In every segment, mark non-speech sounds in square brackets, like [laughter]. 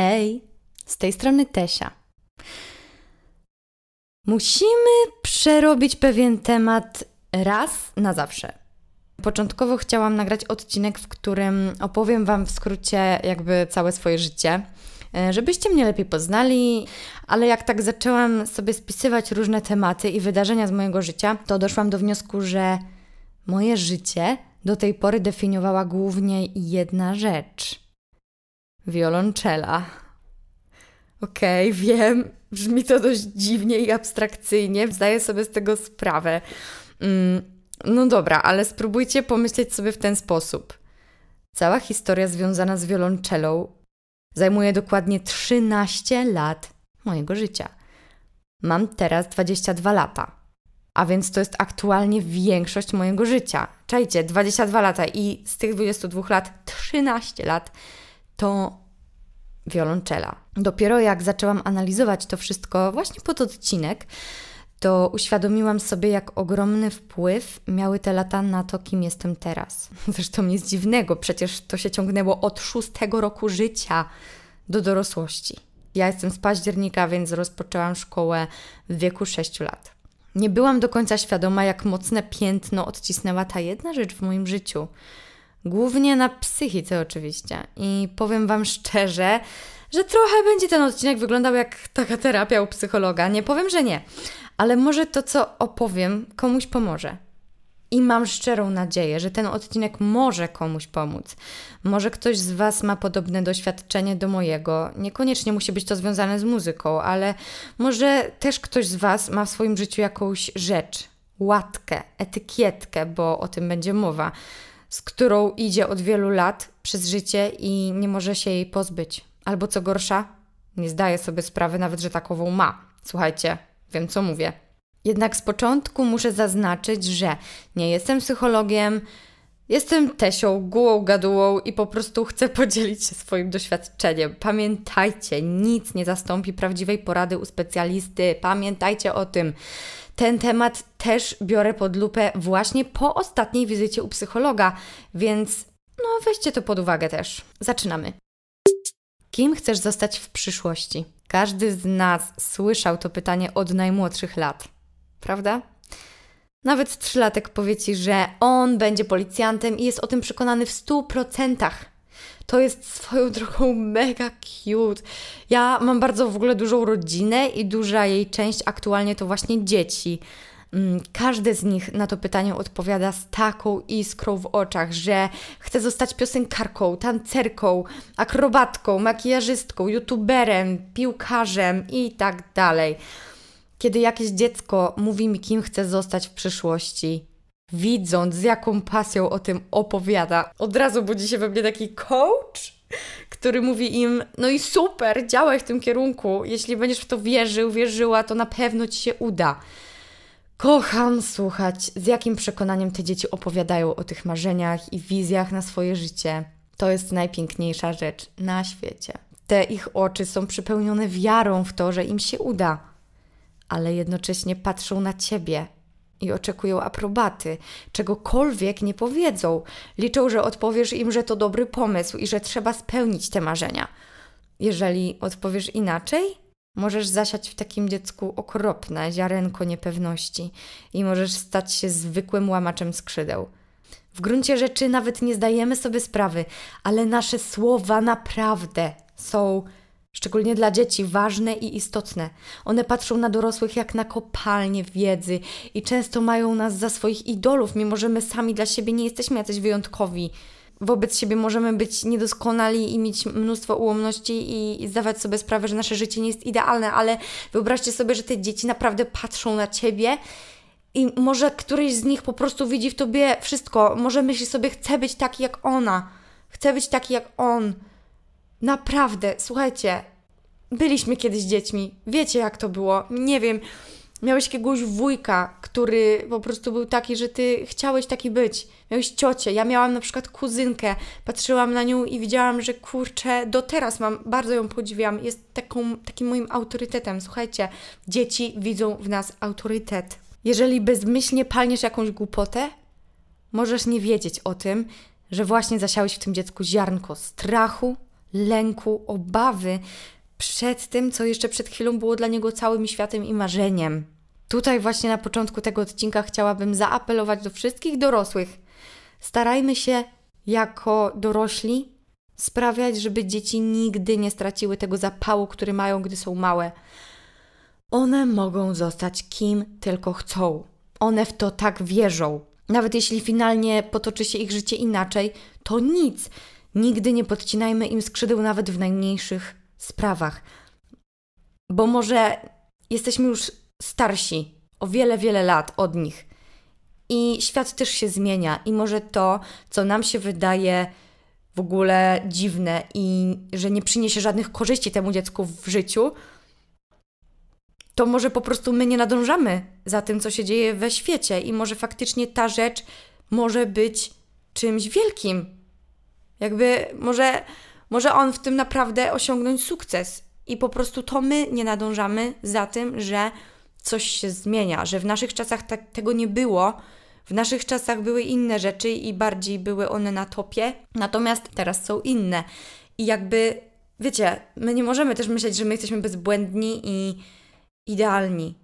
Hej, z tej strony Tesia. Musimy przerobić pewien temat raz na zawsze. Początkowo chciałam nagrać odcinek, w którym opowiem Wam w skrócie jakby całe swoje życie, e, żebyście mnie lepiej poznali, ale jak tak zaczęłam sobie spisywać różne tematy i wydarzenia z mojego życia, to doszłam do wniosku, że moje życie do tej pory definiowała głównie jedna rzecz wiolonczela. Okej, okay, wiem, brzmi to dość dziwnie i abstrakcyjnie, zdaję sobie z tego sprawę. Mm, no dobra, ale spróbujcie pomyśleć sobie w ten sposób. Cała historia związana z wiolonczelą zajmuje dokładnie 13 lat mojego życia. Mam teraz 22 lata, a więc to jest aktualnie większość mojego życia. Czajcie, 22 lata i z tych 22 lat 13 lat to wiolonczela. Dopiero jak zaczęłam analizować to wszystko właśnie pod odcinek, to uświadomiłam sobie, jak ogromny wpływ miały te lata na to, kim jestem teraz. [laughs] Zresztą nic dziwnego, przecież to się ciągnęło od szóstego roku życia do dorosłości. Ja jestem z października, więc rozpoczęłam szkołę w wieku 6 lat. Nie byłam do końca świadoma, jak mocne piętno odcisnęła ta jedna rzecz w moim życiu. Głównie na psychice, oczywiście. I powiem Wam szczerze, że trochę będzie ten odcinek wyglądał jak taka terapia u psychologa. Nie powiem, że nie, ale może to, co opowiem, komuś pomoże. I mam szczerą nadzieję, że ten odcinek może komuś pomóc. Może ktoś z Was ma podobne doświadczenie do mojego. Niekoniecznie musi być to związane z muzyką, ale może też ktoś z Was ma w swoim życiu jakąś rzecz, łatkę, etykietkę, bo o tym będzie mowa, z którą idzie od wielu lat przez życie i nie może się jej pozbyć. Albo co gorsza, nie zdaje sobie sprawy nawet, że takową ma. Słuchajcie, wiem co mówię. Jednak z początku muszę zaznaczyć, że nie jestem psychologiem, jestem Tesią, gułą gadułą i po prostu chcę [laughs] podzielić się swoim doświadczeniem. Pamiętajcie, nic nie zastąpi prawdziwej porady u specjalisty. Pamiętajcie o tym. Ten temat też biorę pod lupę właśnie po ostatniej wizycie u psychologa, więc no weźcie to pod uwagę też. Zaczynamy. Kim chcesz zostać w przyszłości? Każdy z nas słyszał to pytanie od najmłodszych lat, prawda? Nawet trzylatek powie ci, że on będzie policjantem i jest o tym przekonany w stu procentach. To jest swoją drogą [laughs] mega cute. Ja mam bardzo w ogóle dużą rodzinę i duża jej część aktualnie to właśnie dzieci. Mm, każdy z nich na to pytanie odpowiada z taką iskrą w oczach, że chce zostać piosenkarką, tancerką, akrobatką, makijażystką, youtuberem, piłkarzem i tak dalej. Kiedy jakieś dziecko mówi mi, kim chce zostać w przyszłości, widząc z jaką pasją o tym opowiada, od razu budzi się we mnie taki coach, który mówi im: No i super, działaj w tym kierunku. Jeśli będziesz w to wierzył, wierzyła, to na pewno ci się uda. Kocham słuchać, z jakim przekonaniem te dzieci opowiadają o tych marzeniach i wizjach na swoje życie. To jest najpiękniejsza rzecz na świecie. Te ich oczy są przepełnione wiarą w to, że im się uda, ale jednocześnie patrzą na ciebie i oczekują aprobaty, czegokolwiek nie powiedzą. Liczą, że odpowiesz im, że to dobry pomysł i że trzeba spełnić te marzenia. Jeżeli odpowiesz inaczej, Możesz zasiać w takim dziecku okropne ziarenko niepewności i możesz stać się zwykłym łamaczem skrzydeł. W gruncie rzeczy nawet nie zdajemy sobie sprawy, ale nasze słowa naprawdę są, szczególnie dla dzieci, ważne i istotne. One patrzą na dorosłych jak na kopalnię wiedzy i często mają nas za swoich idolów, mimo że my sami dla siebie nie jesteśmy jacyś wyjątkowi wobec siebie możemy być niedoskonali i mieć mnóstwo ułomności i zdawać sobie sprawę, że nasze życie nie jest idealne, ale wyobraźcie sobie, że te dzieci naprawdę patrzą na ciebie i może któryś z nich po prostu widzi w tobie wszystko. Może myśli sobie, chcę być taki jak ona, chcę być taki jak on. Naprawdę, słuchajcie, byliśmy kiedyś dziećmi, wiecie jak to było. Nie wiem, Miałeś jakiegoś wujka, który po prostu był taki, że ty chciałeś taki być. Miałeś ciocię. Ja miałam na przykład kuzynkę. Patrzyłam na nią i widziałam, że kurczę, do teraz mam, bardzo ją podziwiam. Jest taką, takim moim autorytetem. Słuchajcie, dzieci widzą w nas autorytet. Jeżeli bezmyślnie palniesz jakąś głupotę, możesz nie wiedzieć o tym, że właśnie zasiałeś w tym dziecku ziarnko strachu, lęku, obawy przed tym, co jeszcze przed chwilą było dla niego całym światem i marzeniem. Tutaj właśnie na początku tego odcinka chciałabym zaapelować do wszystkich dorosłych. Starajmy się jako dorośli sprawiać, żeby dzieci nigdy nie straciły tego zapału, który mają, gdy są małe. One mogą zostać kim tylko chcą. One w to tak wierzą. Nawet jeśli finalnie potoczy się ich życie inaczej, to nic. Nigdy nie podcinajmy im skrzydeł nawet w najmniejszych sprawach. Bo może jesteśmy już starsi, o wiele, wiele lat od nich. I świat też się zmienia, i może to, co nam się wydaje w ogóle dziwne i że nie przyniesie żadnych korzyści temu dziecku w życiu, to może po prostu my nie nadążamy za tym, co się dzieje we świecie, i może faktycznie ta rzecz może być czymś wielkim. Jakby może, może on w tym naprawdę osiągnąć sukces. I po prostu to my nie nadążamy za tym, że coś się zmienia, że w naszych czasach tak, tego nie było. W naszych czasach były inne rzeczy i bardziej były one na topie, natomiast teraz są inne. I jakby, wiecie, my nie możemy też myśleć, że my jesteśmy bezbłędni i idealni.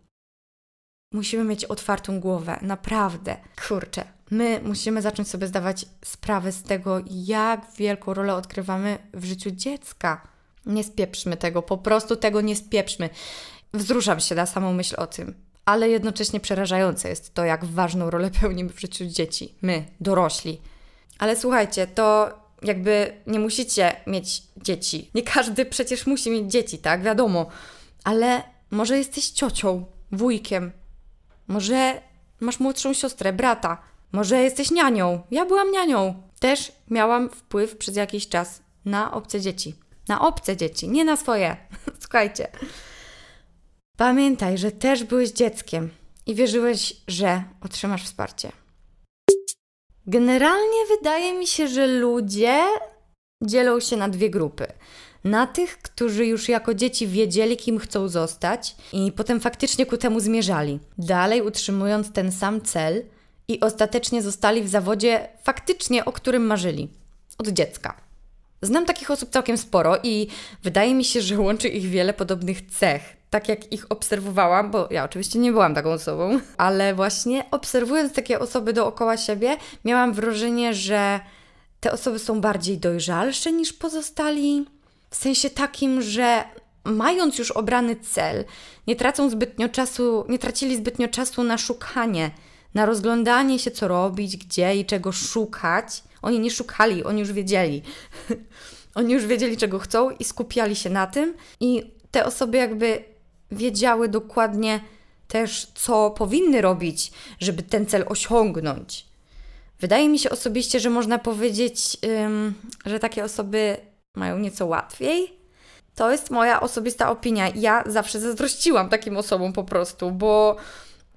Musimy mieć otwartą głowę, naprawdę. Kurczę, my musimy zacząć sobie zdawać sprawę z tego, jak wielką rolę odgrywamy w życiu dziecka. Nie spieprzmy tego, po prostu tego nie spieprzmy. Wzruszam się na samą myśl o tym, ale jednocześnie przerażające jest to, jak ważną rolę [laughs] pełnimy w życiu dzieci, my, dorośli. Ale słuchajcie, to jakby nie musicie mieć dzieci. Nie każdy przecież musi mieć dzieci, tak? Wiadomo. Ale może jesteś ciocią, wujkiem, może masz młodszą siostrę, brata, może jesteś nianią. Ja byłam nianią. Też miałam wpływ przez jakiś czas na obce dzieci. Na obce dzieci, nie na swoje. [laughs] Słuchajcie. Pamiętaj, że też byłeś dzieckiem i wierzyłeś, że otrzymasz wsparcie. Generalnie wydaje mi się, że ludzie dzielą się na dwie grupy. Na tych, którzy już jako dzieci wiedzieli, kim chcą zostać i potem faktycznie ku temu zmierzali, dalej utrzymując ten sam cel i ostatecznie zostali w zawodzie faktycznie, o którym marzyli od dziecka. Znam takich osób całkiem sporo i wydaje mi się, że łączy ich wiele podobnych cech tak jak ich obserwowałam, bo ja oczywiście nie byłam taką osobą, [laughs] ale właśnie obserwując takie osoby dookoła siebie, miałam wrażenie, że te osoby są bardziej dojrzalsze niż pozostali. W sensie takim, że mając już obrany cel, nie tracą zbytnio czasu, nie tracili zbytnio czasu na szukanie, na rozglądanie się, co robić, gdzie i czego szukać. Oni nie szukali, oni już wiedzieli. [laughs] oni już wiedzieli, czego chcą i skupiali się na tym. I te osoby jakby wiedziały dokładnie też, co powinny robić, żeby ten cel osiągnąć. Wydaje mi się osobiście, że można powiedzieć, ym, że takie osoby mają nieco łatwiej. To jest moja osobista opinia. Ja zawsze zazdrościłam takim osobom po prostu, bo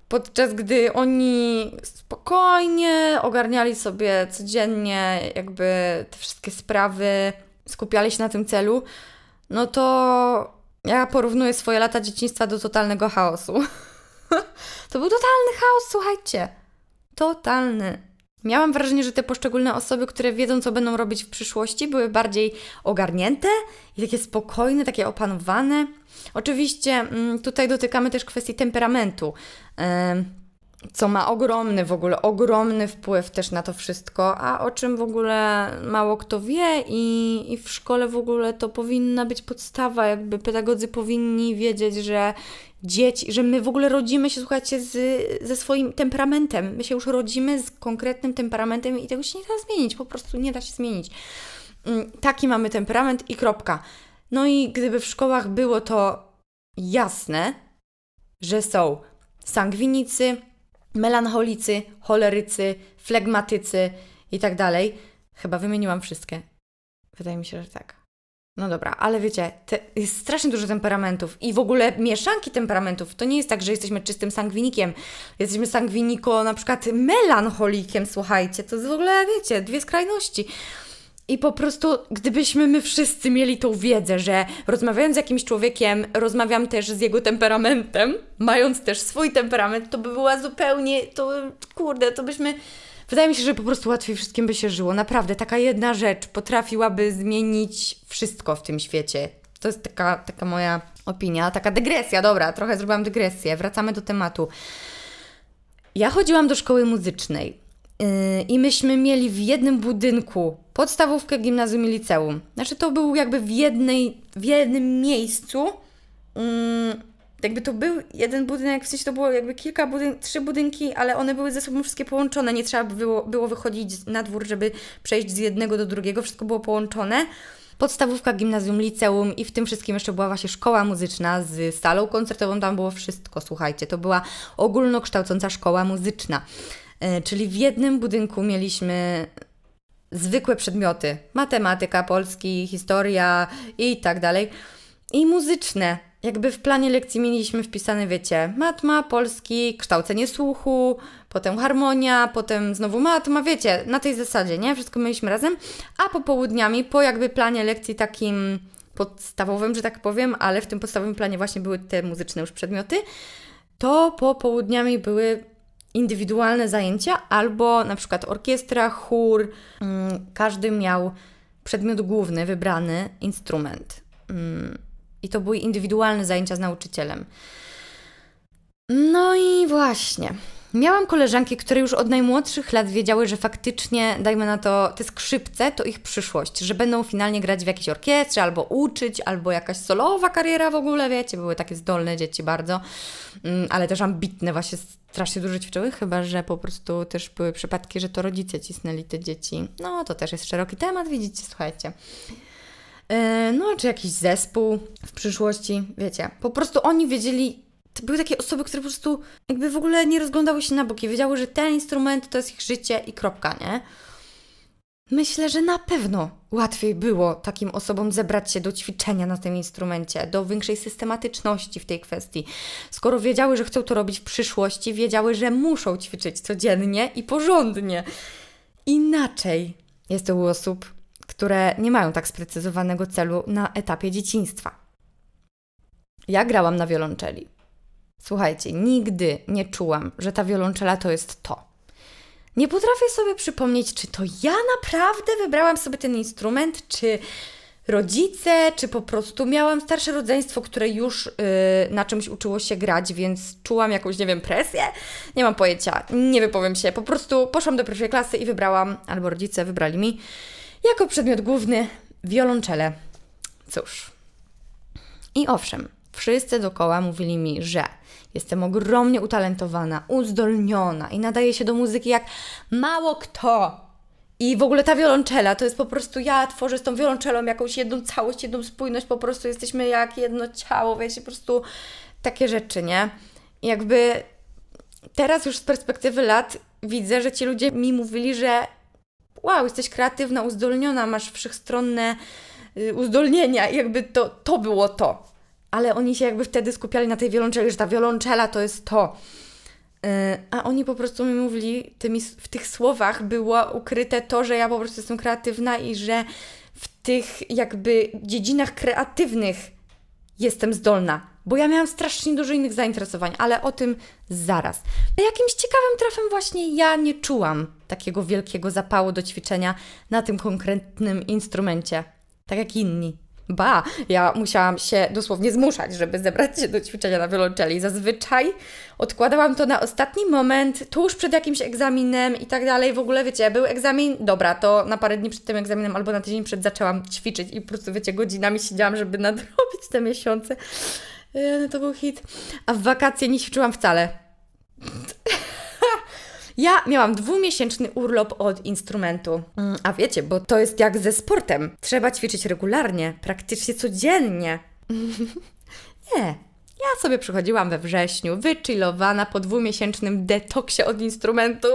podczas gdy oni spokojnie ogarniali sobie codziennie jakby te wszystkie sprawy, skupiali się na tym celu, no to ja porównuję swoje lata dzieciństwa do totalnego chaosu. [laughs] to był totalny chaos, słuchajcie. Totalny. Miałam wrażenie, że te poszczególne osoby, które wiedzą, co będą robić w przyszłości, były bardziej ogarnięte i takie spokojne, takie opanowane. Oczywiście mm, tutaj dotykamy też kwestii temperamentu co ma ogromny w ogóle, ogromny wpływ też na to wszystko, a o czym w ogóle mało kto wie i, i w szkole w ogóle to powinna być podstawa, jakby pedagodzy powinni wiedzieć, że dzieci, że my w ogóle rodzimy się, słuchajcie, z, ze swoim temperamentem. My się już rodzimy z konkretnym temperamentem i tego się nie da zmienić, po prostu nie da się zmienić. Mm, taki mamy temperament i kropka. No i gdyby w szkołach było to jasne, że są sangwinicy, melancholicy, cholerycy, flegmatycy i tak dalej. Chyba wymieniłam wszystkie. Wydaje mi się, że tak. No dobra, ale wiecie, te, jest strasznie dużo temperamentów i w ogóle mieszanki temperamentów. To nie jest tak, że jesteśmy czystym sangwinikiem. Jesteśmy sangwiniko, na przykład melancholikiem, słuchajcie. To jest w ogóle, wiecie, dwie skrajności. I po prostu, gdybyśmy my wszyscy mieli tą wiedzę, że rozmawiając z jakimś człowiekiem, rozmawiam też z jego temperamentem, mając też swój temperament, to by była zupełnie, to kurde, to byśmy wydaje mi się, że po prostu łatwiej wszystkim by się żyło. Naprawdę, taka jedna rzecz potrafiłaby zmienić wszystko w tym świecie. To jest taka, taka moja opinia, taka dygresja, dobra, trochę zrobiłam dygresję, wracamy do tematu. Ja chodziłam do szkoły muzycznej yy, i myśmy mieli w jednym budynku podstawówkę, gimnazjum i liceum. Znaczy to był jakby w, jednej, w jednym miejscu. Yy, jakby to był jeden budynek, w sensie to było jakby kilka trzy budynki, ale one były ze sobą wszystkie połączone. Nie trzeba było, było wychodzić na dwór, żeby przejść z jednego do drugiego. Wszystko było połączone podstawówka, gimnazjum, liceum i w tym wszystkim jeszcze była właśnie szkoła muzyczna z salą koncertową, tam było wszystko, słuchajcie, to była ogólnokształcąca szkoła muzyczna. E, czyli w jednym budynku mieliśmy zwykłe przedmioty, matematyka, polski, historia i tak dalej, i muzyczne. Jakby w planie lekcji mieliśmy wpisane, wiecie, matma, polski, kształcenie słuchu, potem harmonia, potem znowu matma, wiecie, na tej zasadzie, nie? Wszystko mieliśmy razem, a popołudniami, po jakby planie lekcji takim podstawowym, że tak powiem, ale w tym podstawowym planie właśnie były te muzyczne już przedmioty, to popołudniami były indywidualne zajęcia albo na przykład orkiestra, chór. Mm, każdy miał przedmiot główny, wybrany instrument. Mm, I to były indywidualne zajęcia z nauczycielem. No i właśnie. Miałam koleżanki, które już od najmłodszych lat wiedziały, że faktycznie, dajmy na to, te skrzypce to ich przyszłość, że będą finalnie grać w jakiejś orkiestrze, albo uczyć, albo jakaś solowa kariera w ogóle, wiecie, były takie zdolne dzieci bardzo, mm, ale też ambitne, właśnie strasznie dużo ćwiczyły, chyba że po prostu też były przypadki, że to rodzice cisnęli te dzieci. No, to też jest szeroki temat, widzicie, słuchajcie. E, no, czy jakiś zespół w przyszłości, wiecie. Po prostu oni wiedzieli, to były takie osoby, które po prostu jakby w ogóle nie rozglądały się na boki. Wiedziały, że ten instrument to jest ich życie i kropka, nie? Myślę, że na pewno łatwiej było takim osobom zebrać się do ćwiczenia na tym instrumencie, do większej systematyczności w tej kwestii. Skoro wiedziały, że chcą to robić w przyszłości, wiedziały, że muszą ćwiczyć codziennie i porządnie. Inaczej jest to u osób, które nie mają tak sprecyzowanego celu na etapie dzieciństwa. Ja grałam na wiolonczeli. Słuchajcie, nigdy nie czułam, że ta wiolonczela to jest to. Nie potrafię sobie przypomnieć, czy to ja naprawdę wybrałam sobie ten instrument, czy rodzice, czy po prostu miałam starsze rodzeństwo, które już yy, na czymś uczyło się grać, więc czułam jakąś, nie wiem, presję. Nie mam pojęcia, nie wypowiem się. Po prostu poszłam do pierwszej klasy i wybrałam, albo rodzice wybrali mi, jako przedmiot główny wiolonczelę. Cóż. I owszem, wszyscy dookoła mówili mi, że Jestem ogromnie utalentowana, uzdolniona i nadaje się do muzyki jak mało kto. I w ogóle ta wiolonczela to jest po prostu ja tworzę z tą wiolonczelą jakąś jedną całość, jedną spójność, po prostu jesteśmy jak jedno ciało, wiecie, po prostu takie rzeczy, nie? I jakby teraz już z perspektywy lat widzę, że ci ludzie mi mówili, że wow, jesteś kreatywna, uzdolniona, masz wszechstronne y, uzdolnienia i jakby to, to było to ale oni się jakby wtedy skupiali na tej wiolonczeli, że ta wiolonczela to jest to. Yy, a oni po prostu mi mówili, tymi, w tych słowach było ukryte to, że ja po prostu jestem kreatywna i że w tych jakby dziedzinach kreatywnych jestem zdolna. Bo ja miałam strasznie dużo innych zainteresowań, ale o tym zaraz. Jakimś ciekawym trafem właśnie ja nie czułam takiego wielkiego zapału do ćwiczenia na tym konkretnym instrumencie, tak jak inni. Ba, ja musiałam się dosłownie zmuszać, żeby zebrać się do ćwiczenia na wiolonczeli. Zazwyczaj odkładałam to na ostatni moment, tuż przed jakimś egzaminem i tak dalej. W ogóle, wiecie, był egzamin, dobra, to na parę dni przed tym egzaminem albo na tydzień przed zaczęłam ćwiczyć i po prostu, wiecie, godzinami siedziałam, żeby [laughs] nadrobić te miesiące. E, no to był hit. A w wakacje nie ćwiczyłam wcale. [laughs] Ja miałam dwumiesięczny urlop od instrumentu. Mm, a wiecie, bo to jest jak ze sportem. Trzeba ćwiczyć regularnie, praktycznie codziennie. [laughs] Nie, ja sobie przychodziłam we wrześniu, wychillowana po dwumiesięcznym detoksie od instrumentu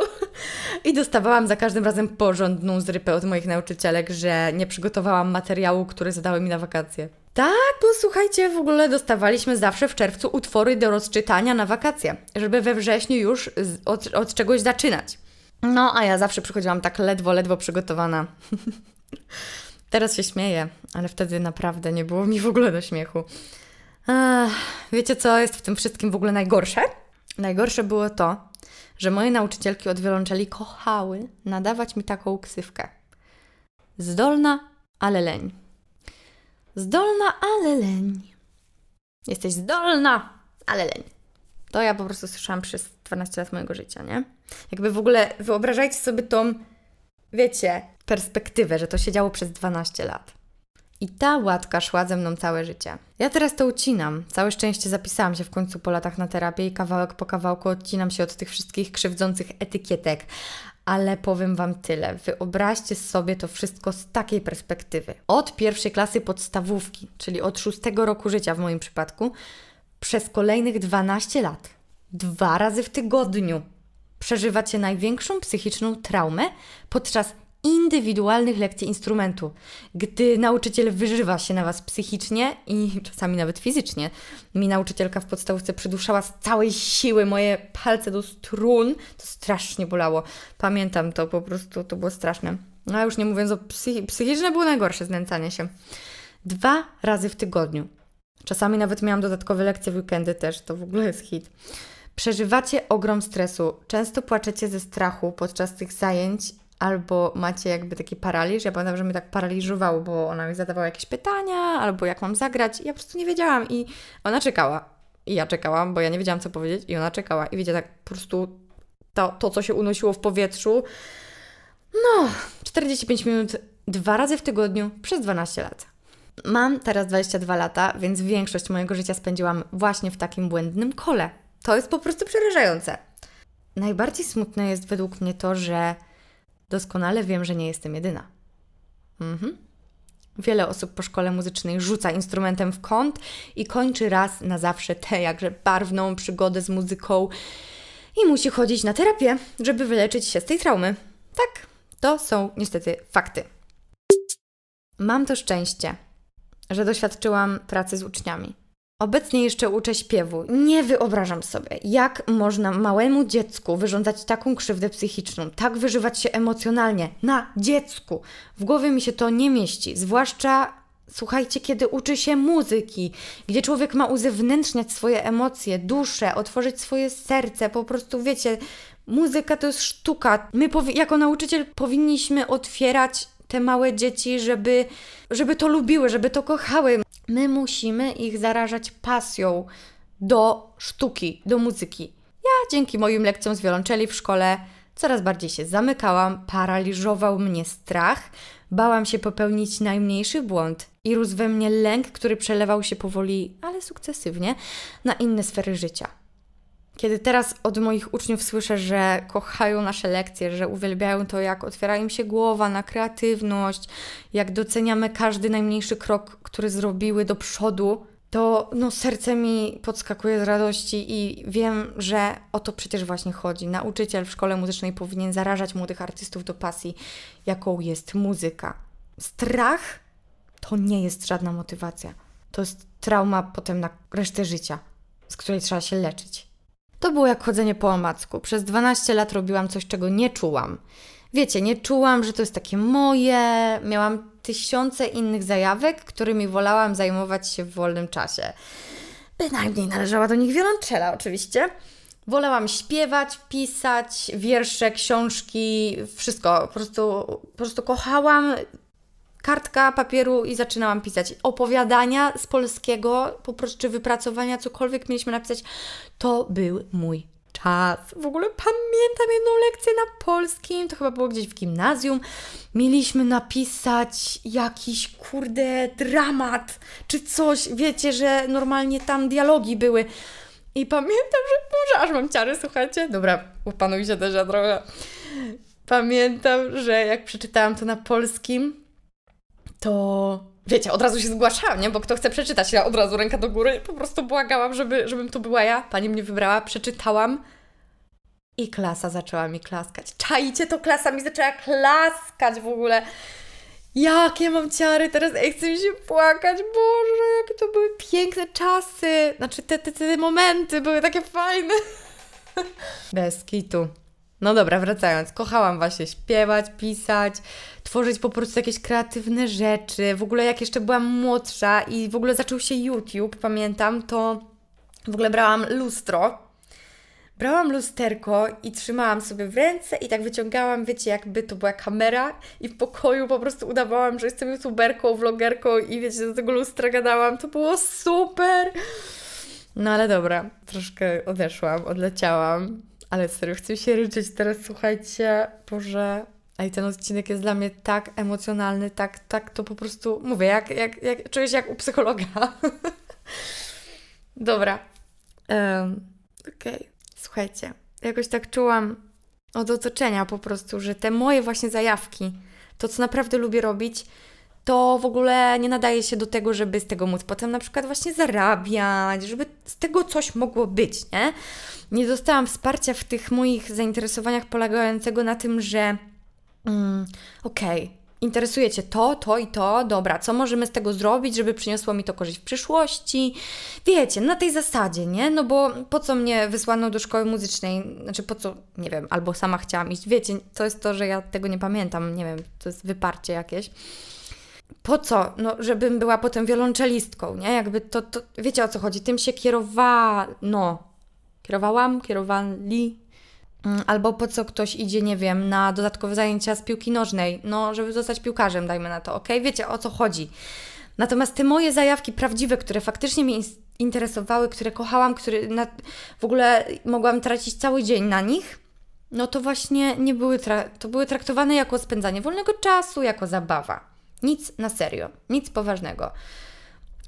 [laughs] i dostawałam za każdym razem porządną zrypę od moich nauczycielek, że nie przygotowałam materiału, który zadały mi na wakacje. Tak, bo słuchajcie, w ogóle dostawaliśmy zawsze w czerwcu utwory do rozczytania na wakacje, żeby we wrześniu już od, od czegoś zaczynać. No, a ja zawsze przychodziłam tak ledwo, ledwo przygotowana. [laughs] Teraz się śmieję, ale wtedy naprawdę nie było mi w ogóle do śmiechu. Ach, wiecie, co jest w tym wszystkim w ogóle najgorsze? Najgorsze było to, że moje nauczycielki od wiolonczeli kochały nadawać mi taką ksywkę. Zdolna, ale leń. Zdolna, ale leń. Jesteś zdolna, ale leń. To ja po prostu słyszałam przez 12 lat mojego życia, nie? Jakby w ogóle wyobrażajcie sobie tą, wiecie, perspektywę, że to się działo przez 12 lat. I ta łatka szła ze mną całe życie. Ja teraz to ucinam. Całe szczęście zapisałam się w końcu po latach na terapię i kawałek po kawałku odcinam się od tych wszystkich krzywdzących etykietek. Ale powiem Wam tyle. Wyobraźcie sobie to wszystko z takiej perspektywy. Od pierwszej klasy podstawówki, czyli od szóstego roku życia w moim przypadku, przez kolejnych 12 lat, dwa razy w tygodniu, przeżywacie największą psychiczną traumę podczas indywidualnych lekcji instrumentu, gdy nauczyciel wyżywa się na Was psychicznie i czasami nawet fizycznie. Mi nauczycielka w podstawówce przyduszała z całej siły moje palce do strun. To strasznie bolało. Pamiętam to, po prostu to było straszne. No a już nie mówiąc o psychi psychiczne, było najgorsze znęcanie się. Dwa razy w tygodniu. Czasami nawet miałam dodatkowe lekcje w weekendy też, to w ogóle jest hit. Przeżywacie ogrom stresu, często płaczecie ze strachu podczas tych zajęć albo macie jakby taki paraliż. Ja pamiętam, że mnie tak paraliżowało, bo ona mi zadawała jakieś pytania, albo jak mam zagrać. Ja po prostu nie wiedziałam i ona czekała. I ja czekałam, bo ja nie wiedziałam, co powiedzieć, i ona czekała. I wiecie, tak po prostu to, to co się unosiło w powietrzu. No, 45 minut dwa razy w tygodniu przez 12 lat. Mam teraz 22 lata, więc większość mojego życia spędziłam właśnie w takim błędnym kole. To jest po prostu przerażające. Najbardziej smutne jest według mnie to, że Doskonale wiem, że nie jestem jedyna. Mhm. Wiele osób po szkole muzycznej rzuca instrumentem w kąt i kończy raz na zawsze tę jakże barwną przygodę z muzyką i musi chodzić na terapię, żeby wyleczyć się z tej traumy. Tak, to są niestety fakty. Mam to szczęście, że doświadczyłam pracy z uczniami. Obecnie jeszcze uczę śpiewu. Nie wyobrażam sobie, jak można małemu dziecku wyrządzać taką krzywdę psychiczną, tak wyżywać się emocjonalnie na dziecku. W głowie mi się to nie mieści, zwłaszcza słuchajcie, kiedy uczy się muzyki, gdzie człowiek ma uzewnętrzniać swoje emocje, duszę, otworzyć swoje serce, po prostu wiecie, muzyka to jest sztuka. My jako nauczyciel powinniśmy otwierać te małe dzieci, żeby, żeby to lubiły, żeby to kochały. My musimy ich zarażać pasją do sztuki, do muzyki. Ja dzięki moim lekcjom z wiolonczeli w szkole coraz bardziej się zamykałam, paraliżował mnie strach, bałam się popełnić najmniejszy błąd i rósł we mnie lęk, który przelewał się powoli, ale sukcesywnie na inne sfery życia. Kiedy teraz od moich uczniów słyszę, że kochają nasze lekcje, że uwielbiają to, jak otwiera im się głowa na kreatywność, jak doceniamy każdy najmniejszy krok, który zrobiły do przodu, to no, serce mi podskakuje z radości i wiem, że o to przecież właśnie chodzi. Nauczyciel w szkole muzycznej powinien zarażać młodych artystów do pasji, jaką jest muzyka. Strach to nie jest żadna motywacja. To jest trauma potem na resztę życia, z której trzeba się leczyć. To było jak chodzenie po omacku. Przez 12 lat robiłam coś, czego nie czułam. Wiecie, nie czułam, że to jest takie moje. Miałam tysiące innych zajawek, którymi wolałam zajmować się w wolnym czasie. Bynajmniej należała do nich wiolonczela, oczywiście. Wolałam śpiewać, pisać, wiersze, książki, wszystko. Po prostu, po prostu kochałam kartka papieru i zaczynałam pisać. Opowiadania z polskiego, po prostu, czy wypracowania, cokolwiek mieliśmy napisać, to był mój czas. W ogóle pamiętam jedną lekcję na polskim, to chyba było gdzieś w gimnazjum. Mieliśmy napisać jakiś, kurde, dramat, czy coś. Wiecie, że normalnie tam dialogi były. I pamiętam, że może aż mam ciary, słuchajcie. Dobra, upanujcie też ja trochę. Pamiętam, że jak przeczytałam to na polskim, to wiecie, od razu się zgłaszałam, nie? Bo kto chce przeczytać, ja od razu ręka do góry, po prostu błagałam, żeby, żebym to była ja. Pani mnie wybrała, przeczytałam i klasa zaczęła mi klaskać. Czajcie, to klasa mi zaczęła klaskać w ogóle. Jakie mam ciary, teraz ej, chcę mi się płakać, Boże, jakie to były piękne czasy. Znaczy, te, te, te momenty były takie fajne. [laughs] Bez kitu. No dobra, wracając. Kochałam właśnie śpiewać, pisać, tworzyć po prostu jakieś kreatywne rzeczy. W ogóle jak jeszcze byłam młodsza i w ogóle zaczął się YouTube, pamiętam, to w ogóle brałam lustro brałam lusterko i trzymałam sobie w ręce i tak wyciągałam, wiecie, jakby to była kamera i w pokoju po prostu udawałam, że jestem youtuberką, vlogerką i wiecie, do tego lustra gadałam. To było super! No ale dobra, troszkę odeszłam, odleciałam, ale serio, chcę się ryczeć teraz, słuchajcie, Boże, Ej, ten odcinek jest dla mnie tak emocjonalny, tak, tak to po prostu mówię, jak, jak, jak czuję się jak u psychologa. [laughs] Dobra. Um, Okej. Okay. Słuchajcie, jakoś tak czułam od otoczenia po prostu, że te moje właśnie zajawki, to co naprawdę lubię robić, to w ogóle nie nadaje się do tego, żeby z tego móc potem na przykład właśnie zarabiać, żeby z tego coś mogło być, nie? Nie dostałam wsparcia w tych moich zainteresowaniach polegającego na tym, że mm, okej, okay, interesuje Cię to, to i to, dobra, co możemy z tego zrobić, żeby przyniosło mi to korzyść w przyszłości? Wiecie, na tej zasadzie, nie? No bo po co mnie wysłano do szkoły muzycznej? Znaczy po co, nie wiem, albo sama chciałam iść. Wiecie, to jest to, że ja tego nie pamiętam, nie wiem, to jest wyparcie jakieś. Po co? No, żebym była potem wiolonczelistką, nie? Jakby to, to wiecie o co chodzi, tym się kierowano. Kierowałam, kierowali, Mm, albo po co ktoś idzie, nie wiem, na dodatkowe zajęcia z piłki nożnej, no, żeby zostać piłkarzem, dajmy na to, ok? Wiecie o co chodzi. Natomiast te moje zajawki prawdziwe, które faktycznie mnie interesowały, które kochałam, które na, w ogóle mogłam tracić cały dzień na nich, no to właśnie nie były, to były traktowane jako spędzanie wolnego czasu, jako zabawa. Nic na serio, nic poważnego.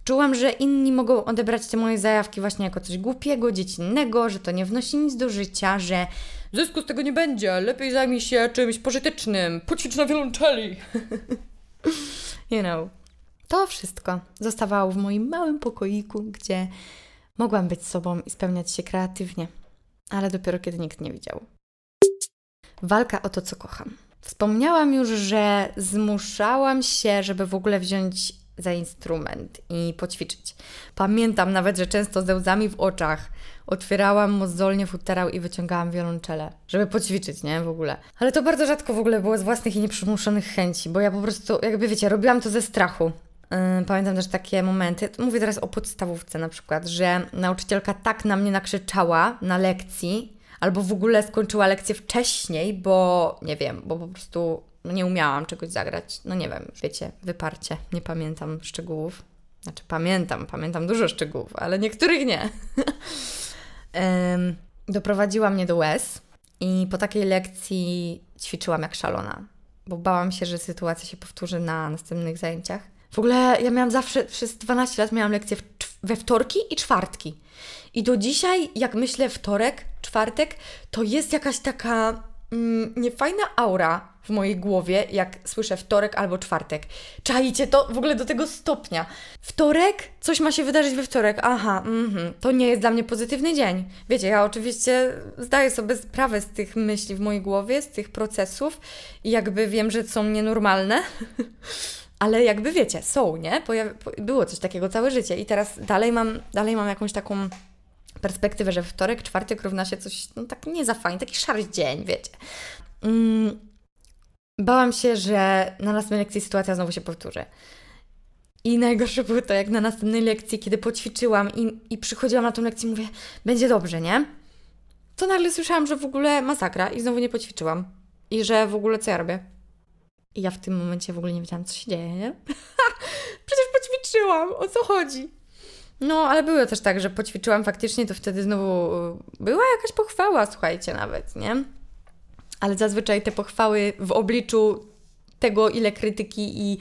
Czułam, że inni mogą odebrać te moje zajawki właśnie jako coś głupiego, dziecinnego, że to nie wnosi nic do życia, że zysku z tego nie będzie, lepiej zajmij się czymś pożytecznym, poćwicz na wiolonczeli. [laughs] you know. To wszystko zostawało w moim małym pokoiku, gdzie mogłam być sobą i spełniać się kreatywnie, ale dopiero kiedy nikt nie widział. Walka o to, co kocham. Wspomniałam już, że zmuszałam się, żeby w ogóle wziąć za instrument i poćwiczyć. Pamiętam nawet, że często ze łzami w oczach otwierałam mozolnie futerał i wyciągałam wiolonczele, żeby poćwiczyć, nie? W ogóle. Ale to bardzo rzadko w ogóle było z własnych i nieprzymuszonych chęci, bo ja po prostu, jakby wiecie, robiłam to ze strachu. Yy, pamiętam też takie momenty, mówię teraz o podstawówce na przykład, że nauczycielka tak na mnie nakrzyczała na lekcji, albo w ogóle skończyła lekcję wcześniej, bo nie wiem, bo po prostu nie umiałam czegoś zagrać. No nie wiem, wiecie, wyparcie, nie pamiętam szczegółów. Znaczy pamiętam, pamiętam dużo szczegółów, ale niektórych nie. [laughs] doprowadziła mnie do łez i po takiej lekcji ćwiczyłam jak szalona, bo bałam się, że sytuacja się powtórzy na następnych zajęciach. W ogóle ja miałam zawsze, przez 12 lat miałam lekcje we wtorki i czwartki. I do dzisiaj, jak myślę wtorek, czwartek, to jest jakaś taka mm, niefajna aura w mojej głowie, jak słyszę wtorek albo czwartek. Czajcie to w ogóle do tego stopnia. Wtorek? Coś ma się wydarzyć we wtorek. Aha, mm to nie jest dla mnie pozytywny dzień. Wiecie, ja oczywiście zdaję sobie sprawę z tych myśli w mojej głowie, z tych procesów i jakby wiem, że są nienormalne. [laughs] Ale jakby wiecie, są, nie? było coś takiego całe życie i teraz dalej mam, dalej mam jakąś taką perspektywę, że wtorek, czwartek równa się coś, no tak nie za fajnie, taki szary dzień, wiecie. Mm, bałam się, że na następnej lekcji sytuacja znowu się powtórzy. I najgorsze było to, jak na następnej lekcji, kiedy poćwiczyłam i, i przychodziłam na tą lekcję, mówię, będzie dobrze, nie? To nagle słyszałam, że w ogóle masakra i znowu nie poćwiczyłam. I że w ogóle co ja robię? I ja w tym momencie w ogóle nie wiedziałam, co się dzieje, nie? [laughs] Przecież poćwiczyłam, o co chodzi? No, ale było też tak, że poćwiczyłam faktycznie, to wtedy znowu była jakaś pochwała, słuchajcie, nawet, nie? Ale zazwyczaj te pochwały w obliczu tego, ile krytyki i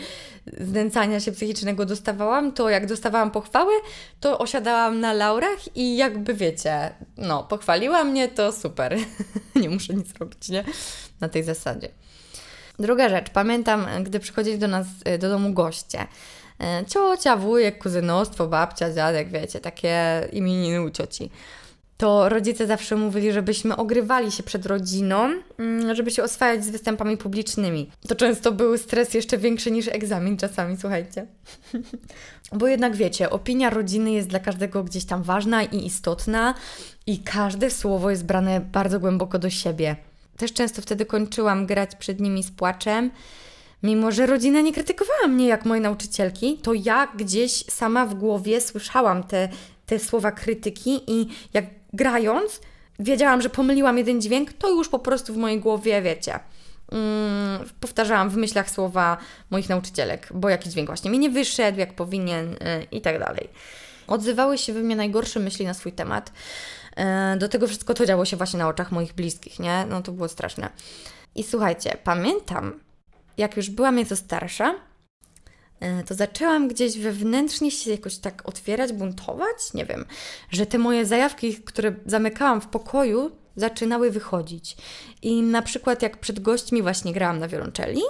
znęcania się psychicznego dostawałam, to jak dostawałam pochwały, to osiadałam na laurach i jakby wiecie, no, pochwaliła mnie, to super. [laughs] nie muszę nic robić, nie? Na tej zasadzie. Druga rzecz, pamiętam, gdy przychodzili do nas y, do domu goście. Y, ciocia, wujek, kuzynostwo, babcia, dziadek, wiecie, takie imieniny u cioci. To rodzice zawsze mówili, żebyśmy ogrywali się przed rodziną, mm, żeby się oswajać z występami publicznymi. To często był stres jeszcze większy niż egzamin czasami, słuchajcie. [laughs] Bo jednak wiecie, opinia rodziny jest dla każdego gdzieś tam ważna i istotna, i każde słowo jest brane bardzo głęboko do siebie też często wtedy kończyłam grać przed nimi z płaczem. Mimo, że rodzina nie krytykowała mnie jak moje nauczycielki, to ja gdzieś sama w głowie słyszałam te, te słowa krytyki i jak grając, wiedziałam, że pomyliłam jeden dźwięk, to już po prostu w mojej głowie, wiecie, mm, powtarzałam w myślach słowa moich nauczycielek, bo jakiś dźwięk właśnie mi nie wyszedł, jak powinien yy, i tak dalej. Odzywały się we mnie najgorsze myśli na swój temat. Yy, do tego wszystko to działo się właśnie na oczach moich bliskich, nie? No to było straszne. I słuchajcie, pamiętam, jak już byłam nieco starsza, E, to zaczęłam gdzieś wewnętrznie się jakoś tak otwierać, buntować. Nie wiem, że te moje zajawki, które zamykałam w pokoju, zaczynały wychodzić. I na przykład, jak przed gośćmi właśnie grałam na wiolonczeli,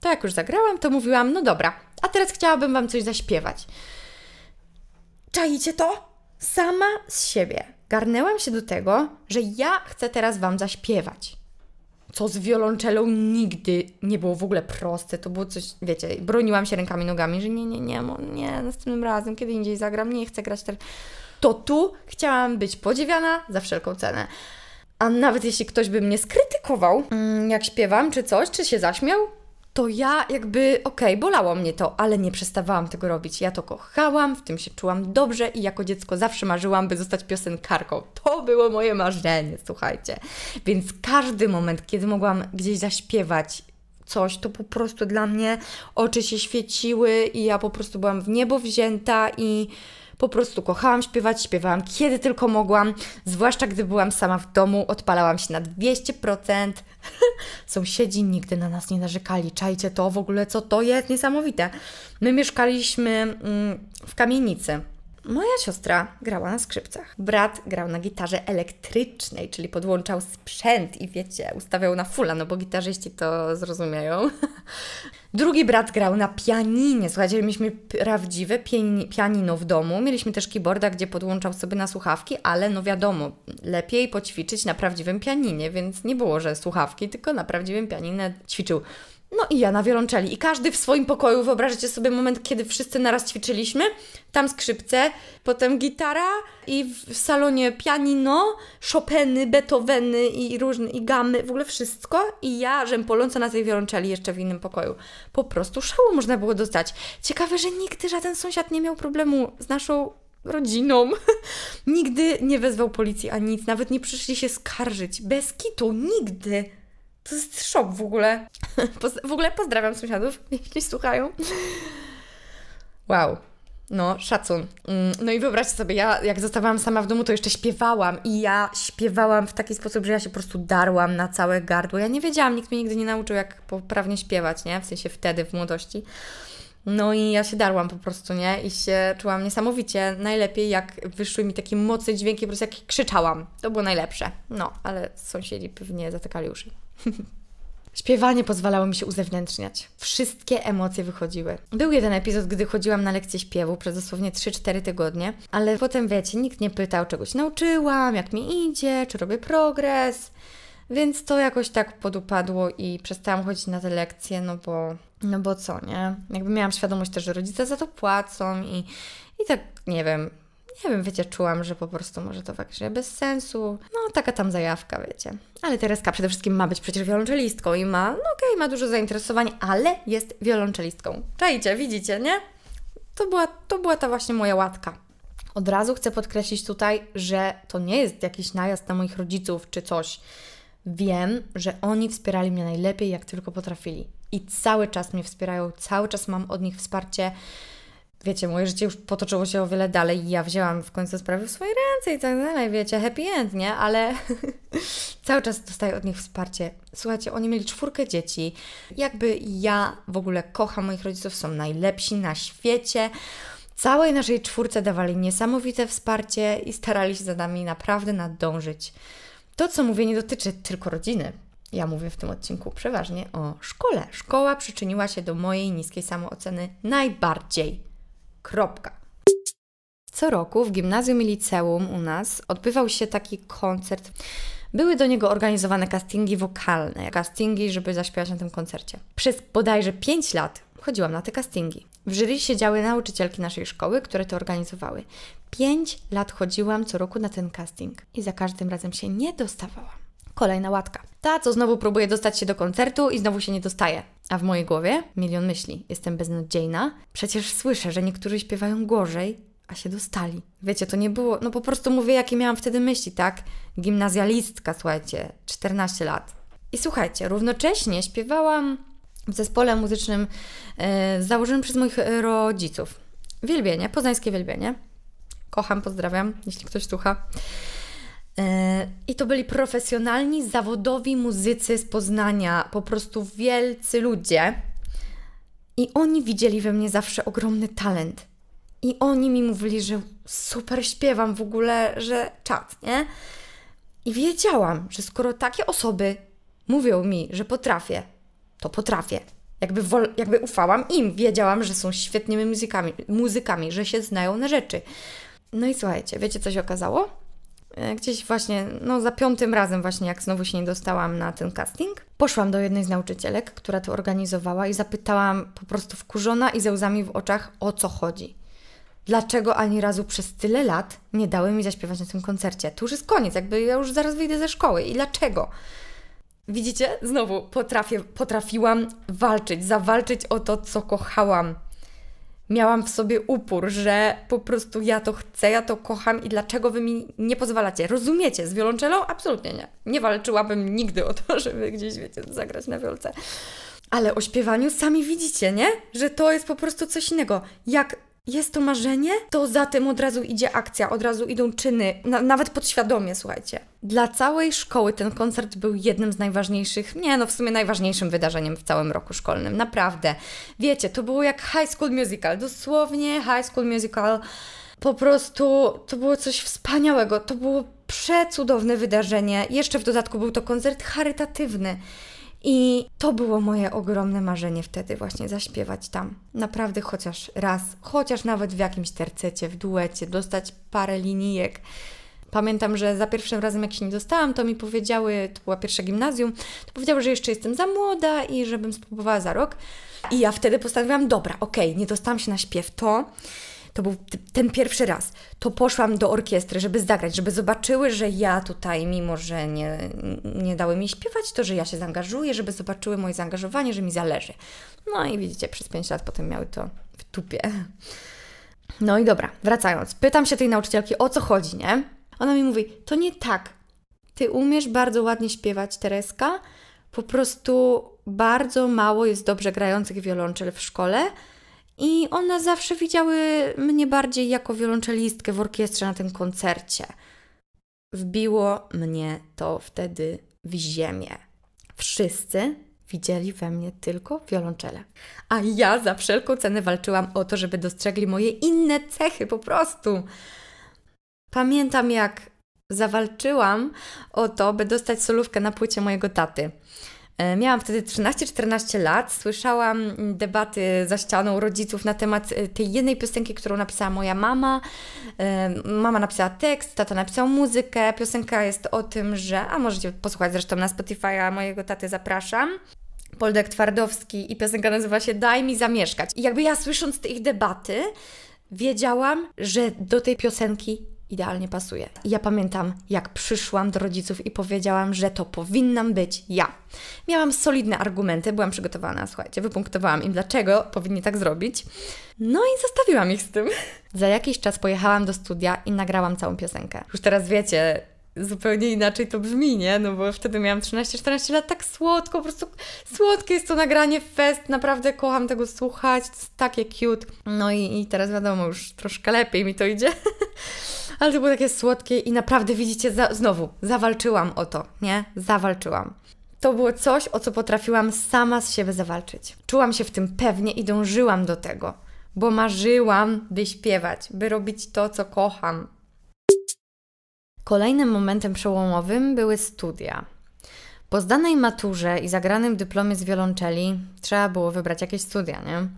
to jak już zagrałam, to mówiłam: No dobra, a teraz chciałabym Wam coś zaśpiewać. Czaicie to? Sama z siebie garnęłam się do tego, że ja chcę teraz Wam zaśpiewać co z wiolonczelą nigdy nie było w ogóle proste. To było coś, wiecie, broniłam się rękami, nogami, że nie, nie, nie, nie, następnym razem, kiedy indziej zagram, nie chcę grać teraz. To tu chciałam być podziwiana za wszelką cenę. A nawet jeśli ktoś by mnie skrytykował, mm, jak śpiewam, czy coś, czy się zaśmiał, to ja jakby, okej, okay, bolało mnie to, ale nie przestawałam tego robić. Ja to kochałam, w tym się czułam dobrze i jako dziecko zawsze marzyłam, by zostać piosenkarką. To było moje marzenie, słuchajcie. Więc każdy moment, kiedy mogłam gdzieś zaśpiewać coś, to po prostu dla mnie oczy się świeciły i ja po prostu byłam w niebo wzięta i po prostu kochałam śpiewać, śpiewałam kiedy tylko mogłam, zwłaszcza gdy byłam sama w domu, odpalałam się na 200%. [laughs] Sąsiedzi nigdy na nas nie narzekali. Czajcie to w ogóle, co to jest niesamowite. My mieszkaliśmy mm, w kamienicy. Moja siostra grała na skrzypcach. Brat grał na gitarze elektrycznej, czyli podłączał sprzęt i wiecie, ustawiał na fulla, no bo gitarzyści to zrozumieją. [laughs] Drugi brat grał na pianinie. Słuchajcie, mieliśmy prawdziwe pianino w domu. Mieliśmy też keyboarda, gdzie podłączał sobie na słuchawki, ale no wiadomo, lepiej poćwiczyć na prawdziwym pianinie, więc nie było, że słuchawki, tylko na prawdziwym pianinie ćwiczył. No i ja na wiolonczeli. I każdy w swoim pokoju, wyobraźcie sobie moment, kiedy wszyscy naraz ćwiczyliśmy. Tam skrzypce, potem gitara i w salonie pianino, Chopiny, Beethoveny i różne, i gamy, w ogóle wszystko. I ja rzępoląca na tej wiolonczeli jeszcze w innym pokoju. Po prostu szału można było dostać. Ciekawe, że nigdy żaden sąsiad nie miał problemu z naszą rodziną. [laughs] nigdy nie wezwał policji ani nic, nawet nie przyszli się skarżyć. Bez kitu, nigdy. To jest szok w ogóle. [laughs] w ogóle pozdrawiam sąsiadów, [laughs] jeśli słuchają. Wow. No, szacun. Mm, no i wyobraźcie sobie, ja jak zostawałam sama w domu, to jeszcze śpiewałam i ja śpiewałam w taki sposób, że ja się po prostu darłam na całe gardło. Ja nie wiedziałam, nikt mnie nigdy nie nauczył, jak poprawnie śpiewać, nie? W sensie wtedy, w młodości. No i ja się darłam po prostu, nie? I się czułam niesamowicie najlepiej, jak wyszły mi takie mocne dźwięki, po prostu jak krzyczałam. To było najlepsze. No, ale sąsiedzi pewnie zatykali uszy. [laughs] Śpiewanie pozwalało mi się uzewnętrzniać. Wszystkie emocje wychodziły. Był jeden epizod, gdy chodziłam na lekcję śpiewu przez dosłownie 3-4 tygodnie, ale potem wiecie, nikt nie pytał, czegoś nauczyłam, jak mi idzie, czy robię progres. Więc to jakoś tak podupadło i przestałam chodzić na te lekcje, no bo, no bo co, nie? Jakby miałam świadomość też, że rodzice za to płacą i, i tak, nie wiem, nie wiem, wiecie, czułam, że po prostu może to faktycznie bez sensu. No, taka tam zajawka, wiecie. Ale Tereska przede wszystkim ma być przecież wiolonczelistką i ma, no okej, okay, ma dużo zainteresowań, ale jest wiolonczelistką. Czajcie, widzicie, nie? To była, to była ta właśnie moja łatka. Od razu chcę podkreślić tutaj, że to nie jest jakiś najazd na moich rodziców czy coś. Wiem, że oni wspierali mnie najlepiej, jak tylko potrafili. I cały czas mnie wspierają, cały czas mam od nich wsparcie wiecie, moje życie już potoczyło się o wiele dalej i ja wzięłam w końcu sprawy w swoje ręce i tak dalej, wiecie, happy end, nie? Ale [laughs] cały czas dostaję od nich wsparcie. Słuchajcie, oni mieli czwórkę dzieci. Jakby ja w ogóle kocham moich rodziców, są najlepsi na świecie. Całej naszej czwórce dawali niesamowite wsparcie i starali się za nami naprawdę nadążyć. To, co mówię, nie dotyczy tylko rodziny. Ja mówię w tym odcinku przeważnie o szkole. Szkoła przyczyniła się do mojej niskiej samooceny najbardziej. Kropka. Co roku w gimnazjum i liceum u nas odbywał się taki koncert. Były do niego organizowane castingi wokalne, castingi, żeby zaśpiewać na tym koncercie. Przez bodajże 5 lat chodziłam na te castingi. W jury siedziały nauczycielki naszej szkoły, które to organizowały. 5 lat chodziłam co roku na ten casting i za każdym razem się nie dostawałam. Kolejna łatka. Ta, co znowu próbuje dostać się do koncertu i znowu się nie dostaje. A w mojej głowie milion myśli. Jestem beznadziejna. Przecież słyszę, że niektórzy śpiewają gorzej, a się dostali. Wiecie, to nie było, no po prostu mówię, jakie miałam wtedy myśli, tak? Gimnazjalistka, słuchajcie, 14 lat. I słuchajcie, równocześnie śpiewałam w zespole muzycznym e, założonym przez moich rodziców. Wielbienie, poznańskie wielbienie. Kocham, pozdrawiam, jeśli ktoś słucha. I to byli profesjonalni, zawodowi muzycy z Poznania, po prostu wielcy ludzie. I oni widzieli we mnie zawsze ogromny talent. I oni mi mówili, że super śpiewam w ogóle, że czat, nie? I wiedziałam, że skoro takie osoby mówią mi, że potrafię, to potrafię. Jakby, wol, jakby ufałam im, wiedziałam, że są świetnymi muzykami, muzykami, że się znają na rzeczy. No i słuchajcie, wiecie co się okazało? E, gdzieś właśnie, no za piątym razem właśnie, jak znowu się nie dostałam na ten casting, poszłam do jednej z nauczycielek, która to organizowała i zapytałam po prostu wkurzona i ze łzami w oczach, o co chodzi. Dlaczego ani razu przez tyle lat nie dały mi zaśpiewać na tym koncercie? To już jest koniec, jakby ja już zaraz wyjdę ze szkoły. I dlaczego? Widzicie? Znowu potrafię, potrafiłam walczyć, zawalczyć o to, co kochałam. Miałam w sobie upór, że po prostu ja to chcę, ja to kocham i dlaczego wy mi nie pozwalacie? Rozumiecie? Z wiolonczelą? Absolutnie nie. Nie walczyłabym nigdy o to, [laughs] żeby gdzieś, wiecie, zagrać na wiolce. Ale o śpiewaniu sami widzicie, nie? Że to jest po prostu coś innego. Jak jest to marzenie, to za tym od razu idzie akcja, od razu idą czyny, na, nawet podświadomie, słuchajcie. Dla całej szkoły ten koncert był jednym z najważniejszych, nie no, w sumie najważniejszym wydarzeniem w całym roku szkolnym, naprawdę. Wiecie, to było jak High School Musical, dosłownie High School Musical. Po prostu to było coś wspaniałego, to było przecudowne wydarzenie. Jeszcze w dodatku był to koncert charytatywny. I to było moje ogromne marzenie wtedy, właśnie zaśpiewać tam. Naprawdę chociaż raz, chociaż nawet w jakimś tercecie, w duecie, dostać parę linijek. Pamiętam, że za pierwszym razem, jak się nie dostałam, to mi powiedziały, to była pierwsza gimnazjum, to powiedziały, że jeszcze jestem za młoda i żebym spróbowała za rok. I ja wtedy postanowiłam, dobra, okej, okay, nie dostałam się na śpiew, to to był ten pierwszy raz, to poszłam do orkiestry, żeby zagrać, żeby zobaczyły, że ja tutaj, mimo że nie, nie dały mi śpiewać, to że ja się zaangażuję, żeby zobaczyły moje zaangażowanie, że mi zależy. No i widzicie, przez 5 lat potem miały to w tupie. No i dobra, wracając. Pytam się tej nauczycielki, o co chodzi, nie? Ona mi mówi, to nie tak. Ty umiesz bardzo ładnie śpiewać, Tereska, po prostu bardzo mało jest dobrze grających wiolonczel w szkole, i one zawsze widziały mnie bardziej jako wiolonczelistkę w orkiestrze na tym koncercie. Wbiło mnie to wtedy w ziemię. Wszyscy widzieli we mnie tylko wiolonczele. A ja za wszelką cenę walczyłam o to, żeby dostrzegli moje inne cechy po prostu. Pamiętam, jak zawalczyłam o to, by dostać solówkę na płycie mojego taty. E, miałam wtedy 13-14 lat, słyszałam debaty za ścianą rodziców na temat e, tej jednej piosenki, którą napisała moja mama. E, mama napisała tekst, tata napisał muzykę. Piosenka jest o tym, że, a możecie posłuchać zresztą na Spotify'a mojego taty zapraszam. Poldek Twardowski i piosenka nazywa się Daj mi zamieszkać. I jakby ja słysząc te ich debaty, wiedziałam, że do tej piosenki idealnie pasuje. I ja pamiętam, jak przyszłam do rodziców i powiedziałam, że to powinnam być ja. Miałam solidne argumenty, byłam przygotowana, słuchajcie, wypunktowałam im, dlaczego powinni tak zrobić. No i zostawiłam ich z tym. [laughs] Za jakiś czas pojechałam do studia i nagrałam całą piosenkę. Już teraz wiecie, zupełnie inaczej to brzmi, nie? No bo wtedy miałam 13-14 lat, tak słodko, po prostu słodkie jest to nagranie fest, naprawdę kocham tego słuchać, to jest takie cute. No i, i teraz wiadomo, już troszkę lepiej mi to idzie. [laughs] Ale to było takie słodkie i naprawdę widzicie, za, znowu zawalczyłam o to, nie? Zawalczyłam. To było coś, o co potrafiłam sama z siebie zawalczyć. Czułam się w tym pewnie i dążyłam do tego, bo marzyłam, by śpiewać, by robić to, co kocham. Kolejnym momentem przełomowym były studia. Po zdanej maturze i zagranym dyplomie z wiolonczeli trzeba było wybrać jakieś studia, nie?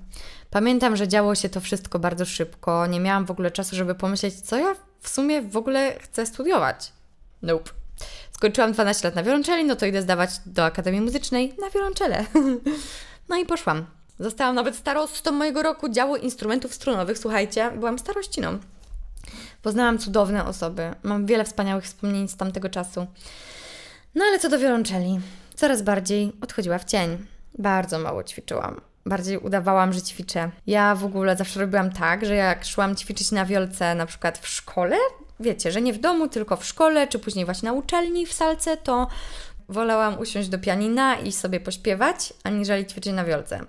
Pamiętam, że działo się to wszystko bardzo szybko. Nie miałam w ogóle czasu, żeby pomyśleć, co ja w sumie w ogóle chcę studiować. Nope. Skończyłam 12 lat na wiolonczeli, no to idę zdawać do Akademii Muzycznej na wiolonczelę. [laughs] no i poszłam. Zostałam nawet starostą mojego roku działu instrumentów strunowych. Słuchajcie, byłam starościną. Poznałam cudowne osoby. Mam wiele wspaniałych wspomnień z tamtego czasu. No ale co do wiolonczeli, coraz bardziej odchodziła w cień. Bardzo mało ćwiczyłam bardziej udawałam, że ćwiczę. Ja w ogóle zawsze robiłam tak, że jak szłam ćwiczyć na wiolce na przykład w szkole, wiecie, że nie w domu, tylko w szkole, czy później właśnie na uczelni w salce, to wolałam usiąść do pianina i sobie pośpiewać, aniżeli ćwiczyć na wiolce.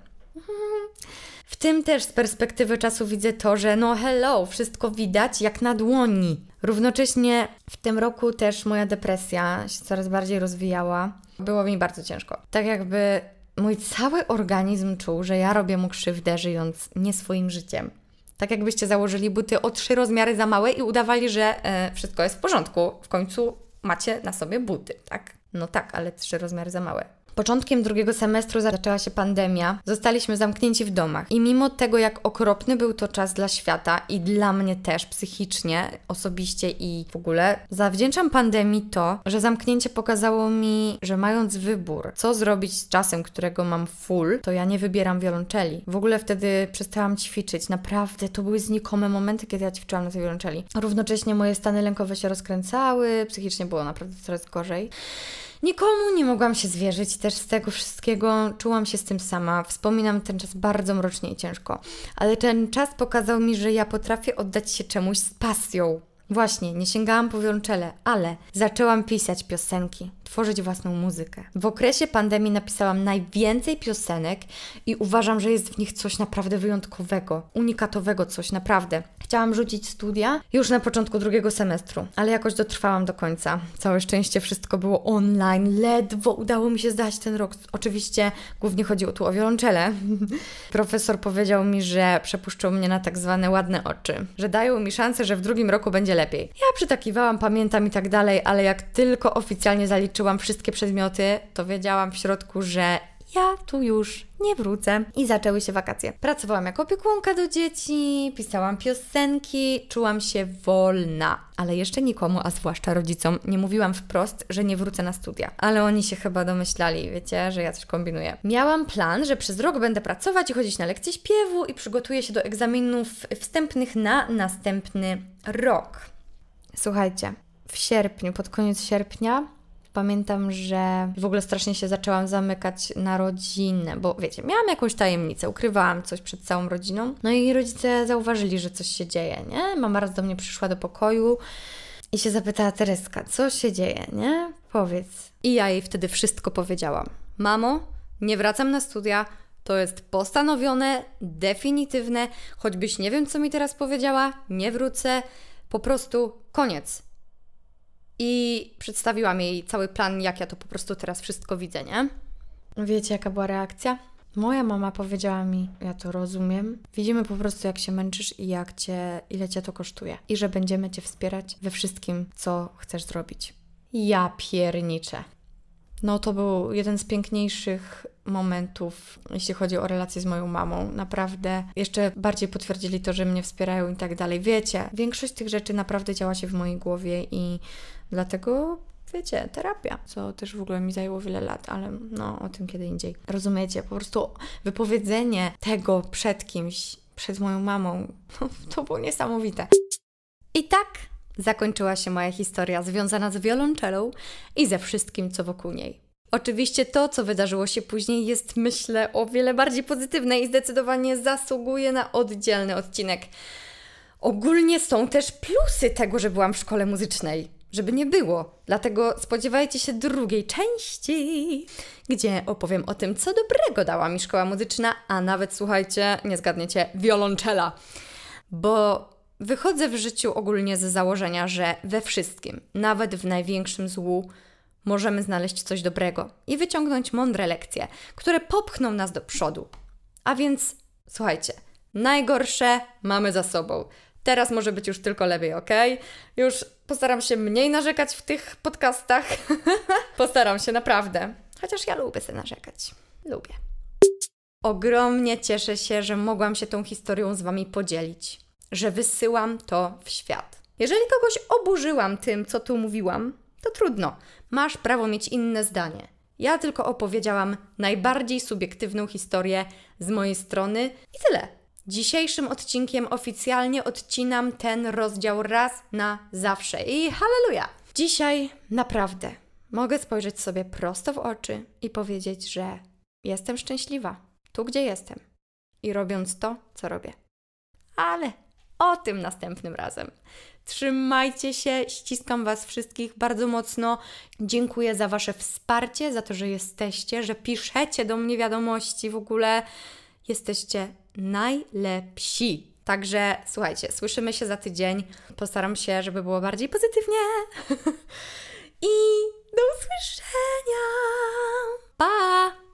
W tym też z perspektywy czasu widzę to, że no hello, wszystko widać jak na dłoni. Równocześnie w tym roku też moja depresja się coraz bardziej rozwijała. Było mi bardzo ciężko. Tak jakby mój cały organizm czuł, że ja robię mu krzywdę, żyjąc nie swoim życiem. Tak jakbyście założyli buty o trzy rozmiary za małe i udawali, że e, wszystko jest w porządku. W końcu macie na sobie buty, tak? No tak, ale trzy rozmiary za małe. Początkiem drugiego semestru zaczęła się pandemia, zostaliśmy zamknięci w domach i mimo tego, jak okropny był to czas dla świata i dla mnie też psychicznie, osobiście i w ogóle, zawdzięczam pandemii to, że zamknięcie pokazało mi, że mając wybór, co zrobić z czasem, którego mam full, to ja nie wybieram wiolonczeli. W ogóle wtedy przestałam ćwiczyć. Naprawdę, to były znikome momenty, kiedy ja ćwiczyłam na tej wiolonczeli. Równocześnie moje stany lękowe się rozkręcały, psychicznie było naprawdę coraz gorzej. Nikomu nie mogłam się zwierzyć, też z tego wszystkiego czułam się z tym sama. Wspominam ten czas bardzo mrocznie i ciężko, ale ten czas pokazał mi, że ja potrafię oddać się czemuś z pasją. Właśnie, nie sięgałam po wiolonczele, ale zaczęłam pisać piosenki, tworzyć własną muzykę. W okresie pandemii napisałam najwięcej piosenek i uważam, że jest w nich coś naprawdę wyjątkowego, unikatowego, coś naprawdę. Chciałam rzucić studia już na początku drugiego semestru, ale jakoś dotrwałam do końca. Całe szczęście wszystko było online, ledwo udało mi się zdać ten rok. Oczywiście głównie chodziło tu o wiolonczele. [laughs] Profesor powiedział mi, że przepuszczą mnie na tak zwane ładne oczy, że dają mi szansę, że w drugim roku będzie lepiej. Ja przytakiwałam, pamiętam i tak dalej, ale jak tylko oficjalnie zaliczyłam wszystkie przedmioty, to wiedziałam w środku, że ja tu już nie wrócę. I zaczęły się wakacje. Pracowałam jako opiekunka do dzieci, pisałam piosenki, czułam się wolna. Ale jeszcze nikomu, a zwłaszcza rodzicom, nie mówiłam wprost, że nie wrócę na studia. Ale oni się chyba domyślali, wiecie, że ja coś kombinuję. Miałam plan, że przez rok będę pracować i chodzić na lekcje śpiewu i przygotuję się do egzaminów wstępnych na następny rok. Słuchajcie, w sierpniu, pod koniec sierpnia, pamiętam, że w ogóle strasznie się zaczęłam zamykać na rodzinę, bo wiecie, miałam jakąś tajemnicę, ukrywałam coś przed całą rodziną. No i rodzice zauważyli, że coś się dzieje, nie? Mama raz do mnie przyszła do pokoju i się zapytała Tereska, co się dzieje, nie? Powiedz. I ja jej wtedy wszystko powiedziałam. Mamo, nie wracam na studia, to jest postanowione, definitywne, choćbyś nie wiem, co mi teraz powiedziała, nie wrócę, po prostu koniec. I przedstawiłam jej cały plan, jak ja to po prostu teraz wszystko widzę, nie? Wiecie, jaka była reakcja? Moja mama powiedziała mi, ja to rozumiem. Widzimy po prostu, jak się męczysz i jak cię, ile cię to kosztuje. I że będziemy cię wspierać we wszystkim, co chcesz zrobić. Ja pierniczę. No, to był jeden z piękniejszych momentów, jeśli chodzi o relacje z moją mamą. Naprawdę jeszcze bardziej potwierdzili to, że mnie wspierają i tak dalej. Wiecie, większość tych rzeczy naprawdę działa się w mojej głowie i dlatego wiecie, terapia, co też w ogóle mi zajęło wiele lat, ale no o tym kiedy indziej. Rozumiecie, po prostu wypowiedzenie tego przed kimś, przed moją mamą, to było niesamowite. I tak zakończyła się moja historia związana z wiolonczelą i ze wszystkim, co wokół niej. Oczywiście to, co wydarzyło się później, jest myślę o wiele bardziej pozytywne i zdecydowanie zasługuje na oddzielny odcinek. Ogólnie są też plusy tego, że byłam w szkole muzycznej, żeby nie było. Dlatego spodziewajcie się drugiej części, gdzie opowiem o tym, co dobrego dała mi szkoła muzyczna, a nawet słuchajcie, nie zgadniecie, wiolonczela. Bo wychodzę w życiu ogólnie z założenia, że we wszystkim, nawet w największym złu, możemy znaleźć coś dobrego i wyciągnąć mądre lekcje, które popchną nas do przodu. A więc słuchajcie, najgorsze mamy za sobą. Teraz może być już tylko lepiej, ok? Już postaram się mniej narzekać w tych podcastach. [laughs] postaram się naprawdę. Chociaż ja lubię sobie narzekać. Lubię. Ogromnie cieszę się, że mogłam się tą historią z Wami podzielić, że wysyłam to w świat. Jeżeli kogoś oburzyłam tym, co tu mówiłam, to trudno. Masz prawo mieć inne zdanie. Ja tylko opowiedziałam najbardziej subiektywną historię z mojej strony i tyle. Dzisiejszym odcinkiem oficjalnie odcinam ten rozdział raz na zawsze i halleluja! Dzisiaj naprawdę mogę spojrzeć sobie prosto w oczy i powiedzieć, że jestem szczęśliwa tu, gdzie jestem. i robiąc to, co robię. Ale o tym następnym razem. Trzymajcie się, ściskam Was wszystkich bardzo mocno. Dziękuję za Wasze wsparcie, za to, że jesteście, że piszecie do mnie wiadomości. W ogóle jesteście najlepsi. Także słuchajcie, słyszymy się za tydzień. Postaram się, żeby było bardziej pozytywnie. [laughs] I do usłyszenia! Pa!